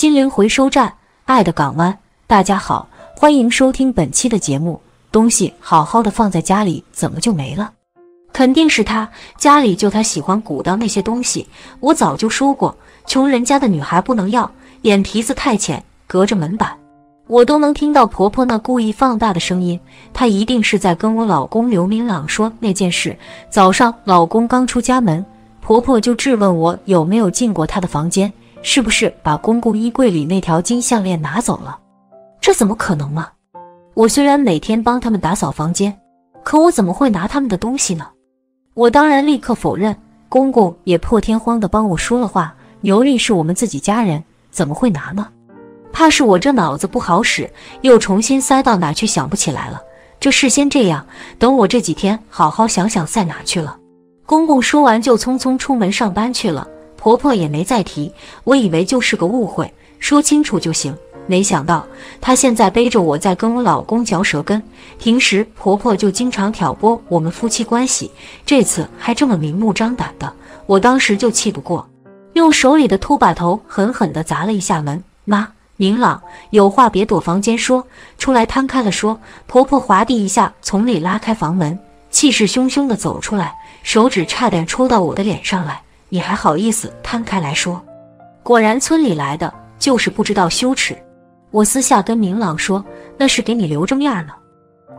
心灵回收站，爱的港湾。大家好，欢迎收听本期的节目。东西好好的放在家里，怎么就没了？肯定是他家里就他喜欢鼓捣那些东西。我早就说过，穷人家的女孩不能要，眼皮子太浅，隔着门板，我都能听到婆婆那故意放大的声音。她一定是在跟我老公刘明朗说那件事。早上老公刚出家门，婆婆就质问我有没有进过他的房间。是不是把公公衣柜里那条金项链拿走了？这怎么可能嘛！我虽然每天帮他们打扫房间，可我怎么会拿他们的东西呢？我当然立刻否认。公公也破天荒地帮我说了话：牛丽是我们自己家人，怎么会拿呢？怕是我这脑子不好使，又重新塞到哪去想不起来了。这事先这样，等我这几天好好想想塞哪去了。公公说完就匆匆出门上班去了。婆婆也没再提，我以为就是个误会，说清楚就行。没想到她现在背着我在跟我老公嚼舌根。平时婆婆就经常挑拨我们夫妻关系，这次还这么明目张胆的，我当时就气不过，用手里的拖把头狠狠地砸了一下门。妈，明朗，有话别躲房间说，出来摊开了说。婆婆滑地一下从里拉开房门，气势汹汹地走出来，手指差点戳到我的脸上来。你还好意思摊开来说？果然村里来的就是不知道羞耻。我私下跟明朗说，那是给你留着面呢。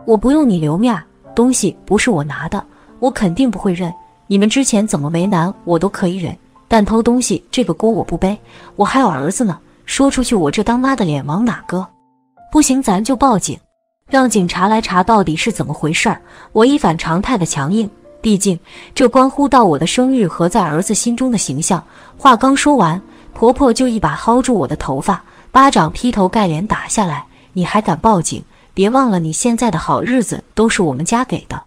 我不用你留面，东西不是我拿的，我肯定不会认。你们之前怎么为难我都可以忍，但偷东西这个锅我不背。我还有儿子呢，说出去我这当妈的脸往哪搁？不行，咱就报警，让警察来查到底是怎么回事儿。我一反常态的强硬。毕竟，这关乎到我的声誉和在儿子心中的形象。话刚说完，婆婆就一把薅住我的头发，巴掌劈头盖脸打下来。你还敢报警？别忘了，你现在的好日子都是我们家给的。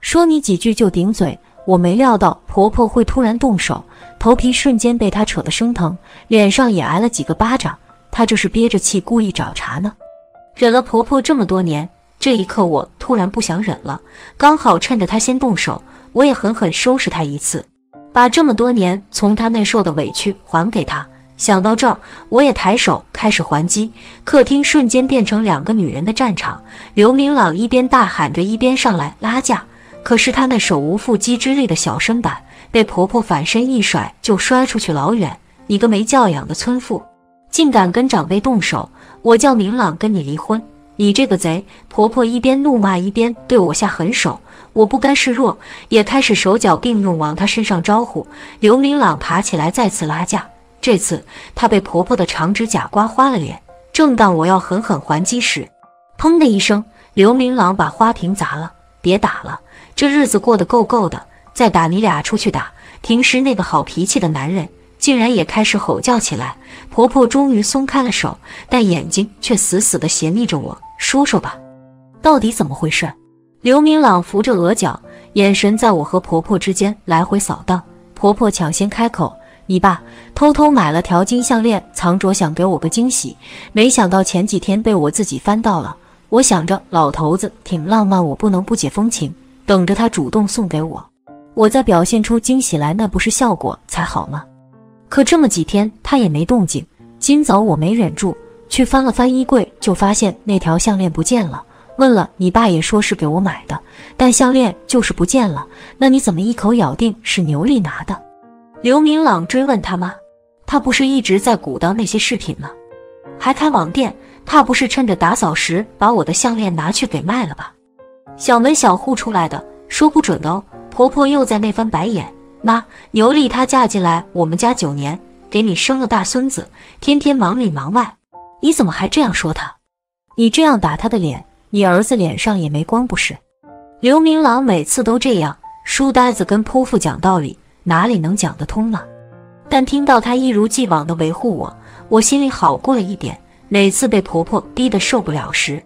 说你几句就顶嘴，我没料到婆婆会突然动手，头皮瞬间被她扯得生疼，脸上也挨了几个巴掌。她这是憋着气故意找茬呢？忍了婆婆这么多年，这一刻我突然不想忍了，刚好趁着她先动手。我也狠狠收拾他一次，把这么多年从他那受的委屈还给他。想到这儿，我也抬手开始还击。客厅瞬间变成两个女人的战场。刘明朗一边大喊着，一边上来拉架。可是他那手无缚鸡之力的小身板，被婆婆反身一甩，就摔出去老远。你个没教养的村妇，竟敢跟长辈动手！我叫明朗跟你离婚！你这个贼！婆婆一边怒骂，一边对我下狠手。我不甘示弱，也开始手脚并用往她身上招呼。刘明朗爬起来再次拉架，这次他被婆婆的长指甲刮花了脸。正当我要狠狠还击时，砰的一声，刘明朗把花瓶砸了。别打了，这日子过得够够的，再打你俩出去打。平时那个好脾气的男人，竟然也开始吼叫起来。婆婆终于松开了手，但眼睛却死死地斜睨着我。说说吧，到底怎么回事？刘明朗扶着额角，眼神在我和婆婆之间来回扫荡。婆婆抢先开口：“你爸偷偷买了条金项链，藏着想给我个惊喜，没想到前几天被我自己翻到了。我想着老头子挺浪漫，我不能不解风情，等着他主动送给我，我再表现出惊喜来，那不是效果才好吗？可这么几天他也没动静。今早我没忍住，去翻了翻衣柜，就发现那条项链不见了。”问了你爸也说是给我买的，但项链就是不见了。那你怎么一口咬定是牛丽拿的？刘明朗追问他妈，他不是一直在鼓捣那些饰品吗？还开网店，他不是趁着打扫时把我的项链拿去给卖了吧？小门小户出来的，说不准哦。婆婆又在那翻白眼。妈，牛丽她嫁进来我们家九年，给你生了大孙子，天天忙里忙外，你怎么还这样说他？你这样打他的脸。你儿子脸上也没光不是？刘明朗每次都这样，书呆子跟泼妇讲道理，哪里能讲得通呢？但听到他一如既往的维护我，我心里好过了一点。每次被婆婆逼得受不了时，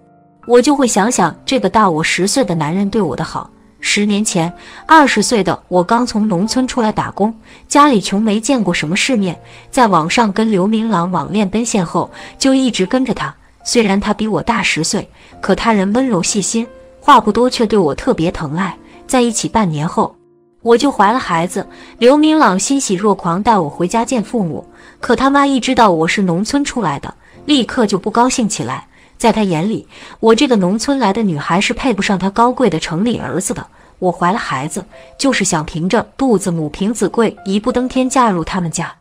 我就会想想这个大我十岁的男人对我的好。十年前，二十岁的我刚从农村出来打工，家里穷，没见过什么世面，在网上跟刘明朗网恋奔现后，就一直跟着他。虽然他比我大十岁，可他人温柔细心，话不多，却对我特别疼爱。在一起半年后，我就怀了孩子。刘明朗欣喜若狂，带我回家见父母。可他妈一知道我是农村出来的，立刻就不高兴起来。在他眼里，我这个农村来的女孩是配不上他高贵的城里儿子的。我怀了孩子，就是想凭着肚子母凭子贵，一步登天嫁入他们家。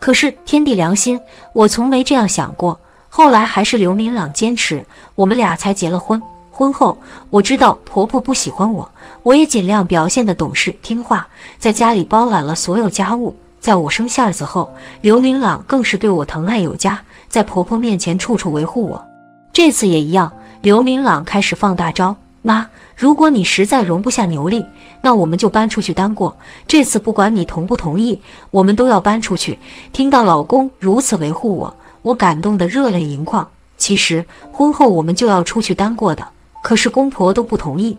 可是天地良心，我从没这样想过。后来还是刘明朗坚持，我们俩才结了婚。婚后，我知道婆婆不喜欢我，我也尽量表现得懂事听话，在家里包揽了所有家务。在我生下儿子后，刘明朗更是对我疼爱有加，在婆婆面前处处维护我。这次也一样，刘明朗开始放大招。妈，如果你实在容不下牛力，那我们就搬出去单过。这次不管你同不同意，我们都要搬出去。听到老公如此维护我，我感动得热泪盈眶。其实婚后我们就要出去单过的。可是公婆都不同意，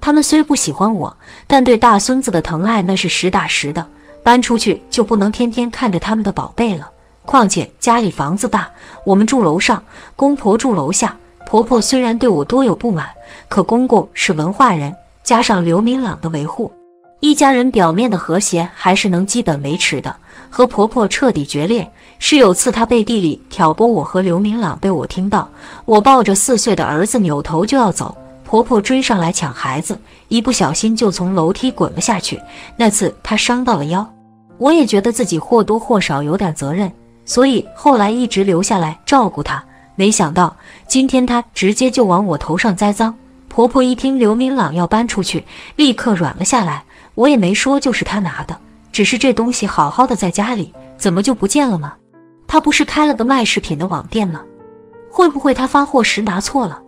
他们虽不喜欢我，但对大孙子的疼爱那是实打实的。搬出去就不能天天看着他们的宝贝了。况且家里房子大，我们住楼上，公婆住楼下。婆婆虽然对我多有不满，可公公是文化人，加上刘明朗的维护，一家人表面的和谐还是能基本维持的。和婆婆彻底决裂，是有次她背地里挑拨我和刘明朗，被我听到。我抱着四岁的儿子扭头就要走，婆婆追上来抢孩子，一不小心就从楼梯滚了下去。那次她伤到了腰，我也觉得自己或多或少有点责任，所以后来一直留下来照顾她。没想到今天她直接就往我头上栽赃。婆婆一听刘明朗要搬出去，立刻软了下来。我也没说就是她拿的。只是这东西好好的在家里，怎么就不见了吗？他不是开了个卖饰品的网店吗？会不会他发货时拿错了？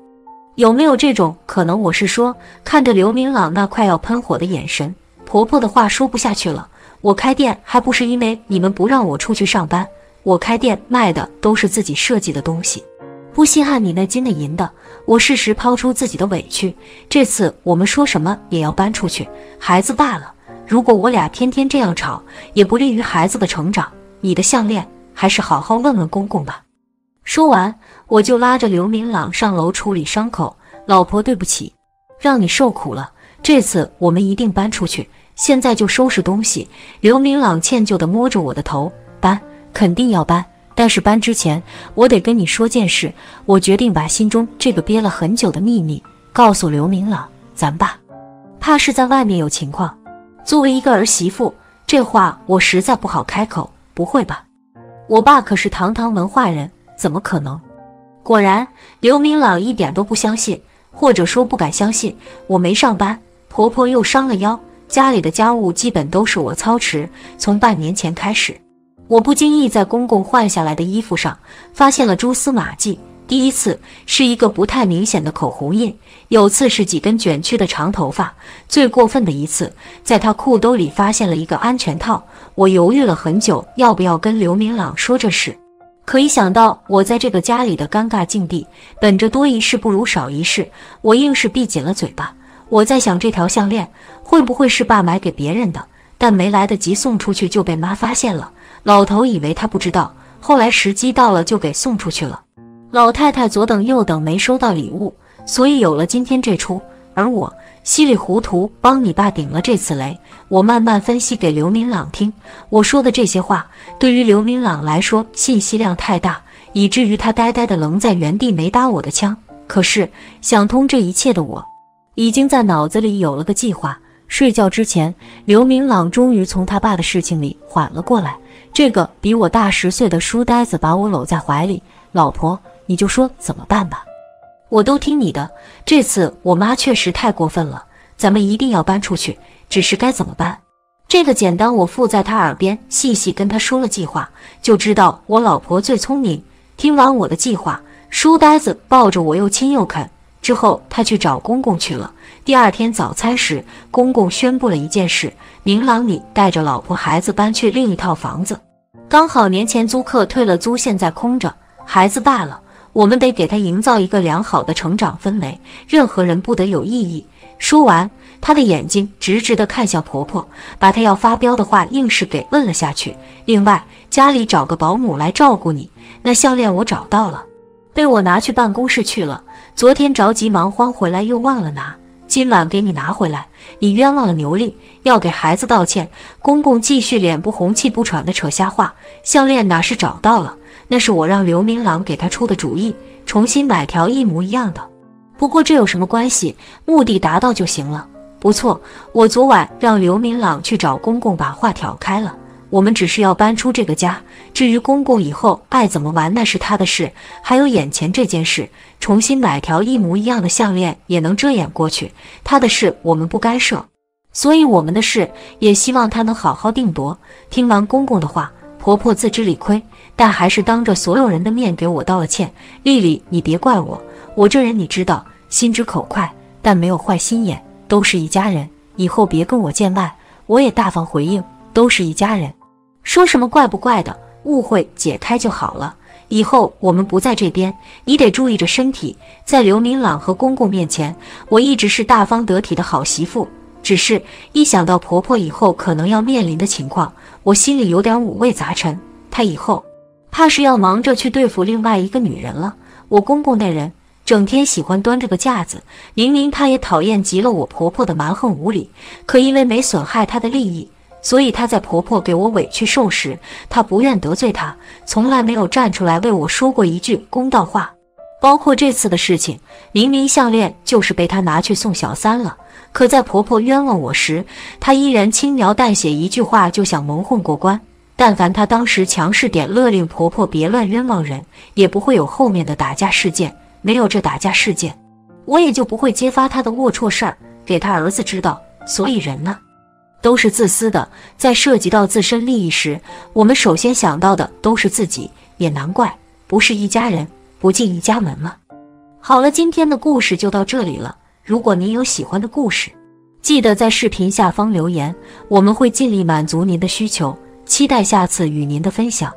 有没有这种可能？我是说，看着刘明朗那快要喷火的眼神，婆婆的话说不下去了。我开店还不是因为你们不让我出去上班？我开店卖的都是自己设计的东西，不稀罕你那金的银的。我适时抛出自己的委屈，这次我们说什么也要搬出去，孩子大了。如果我俩天天这样吵，也不利于孩子的成长。你的项链还是好好问问公公吧。说完，我就拉着刘明朗上楼处理伤口。老婆，对不起，让你受苦了。这次我们一定搬出去，现在就收拾东西。刘明朗歉疚地摸着我的头，搬，肯定要搬。但是搬之前，我得跟你说件事。我决定把心中这个憋了很久的秘密告诉刘明朗。咱爸，怕是在外面有情况。作为一个儿媳妇，这话我实在不好开口。不会吧？我爸可是堂堂文化人，怎么可能？果然，刘明朗一点都不相信，或者说不敢相信。我没上班，婆婆又伤了腰，家里的家务基本都是我操持。从半年前开始，我不经意在公公换下来的衣服上发现了蛛丝马迹。第一次是一个不太明显的口红印，有次是几根卷曲的长头发，最过分的一次，在他裤兜里发现了一个安全套。我犹豫了很久，要不要跟刘明朗说这事。可一想到我在这个家里的尴尬境地，本着多一事不如少一事，我硬是闭紧了嘴巴。我在想，这条项链会不会是爸买给别人的？但没来得及送出去就被妈发现了。老头以为他不知道，后来时机到了就给送出去了。老太太左等右等没收到礼物，所以有了今天这出。而我稀里糊涂帮你爸顶了这次雷。我慢慢分析给刘明朗听，我说的这些话对于刘明朗来说信息量太大，以至于他呆呆的愣在原地没搭我的腔。可是想通这一切的我，已经在脑子里有了个计划。睡觉之前，刘明朗终于从他爸的事情里缓了过来。这个比我大十岁的书呆子把我搂在怀里，老婆。你就说怎么办吧，我都听你的。这次我妈确实太过分了，咱们一定要搬出去。只是该怎么办？这个简单，我附在他耳边细细跟他说了计划，就知道我老婆最聪明。听完我的计划，书呆子抱着我又亲又啃。之后他去找公公去了。第二天早餐时，公公宣布了一件事：明朗，你带着老婆孩子搬去另一套房子，刚好年前租客退了租，现在空着，孩子大了。我们得给他营造一个良好的成长氛围，任何人不得有异议。说完，他的眼睛直直地看向婆婆，把她要发飙的话硬是给问了下去。另外，家里找个保姆来照顾你。那项链我找到了，被我拿去办公室去了。昨天着急忙慌回来又忘了拿。今晚给你拿回来。你冤枉了牛丽，要给孩子道歉。公公继续脸不红气不喘的扯瞎话。项链哪是找到了？那是我让刘明朗给他出的主意，重新买条一模一样的。不过这有什么关系？目的达到就行了。不错，我昨晚让刘明朗去找公公，把话挑开了。我们只是要搬出这个家，至于公公以后爱怎么玩，那是他的事。还有眼前这件事，重新买条一模一样的项链也能遮掩过去。他的事我们不干涉，所以我们的事也希望他能好好定夺。听完公公的话，婆婆自知理亏，但还是当着所有人的面给我道了歉。丽丽，你别怪我，我这人你知道，心直口快，但没有坏心眼，都是一家人，以后别跟我见外。我也大方回应，都是一家人。说什么怪不怪的，误会解开就好了。以后我们不在这边，你得注意着身体。在刘明朗和公公面前，我一直是大方得体的好媳妇。只是一想到婆婆以后可能要面临的情况，我心里有点五味杂陈。她以后怕是要忙着去对付另外一个女人了。我公公那人整天喜欢端着个架子，明明他也讨厌极了我婆婆的蛮横无理，可因为没损害他的利益。所以她在婆婆给我委屈受时，她不愿得罪她，从来没有站出来为我说过一句公道话。包括这次的事情，明明项链就是被她拿去送小三了，可在婆婆冤枉我时，她依然轻描淡写一句话就想蒙混过关。但凡她当时强势点勒令婆婆别乱冤枉人，也不会有后面的打架事件。没有这打架事件，我也就不会揭发她的龌龊事儿给她儿子知道。所以人呢？都是自私的，在涉及到自身利益时，我们首先想到的都是自己，也难怪不是一家人不进一家门吗。好了，今天的故事就到这里了。如果您有喜欢的故事，记得在视频下方留言，我们会尽力满足您的需求。期待下次与您的分享。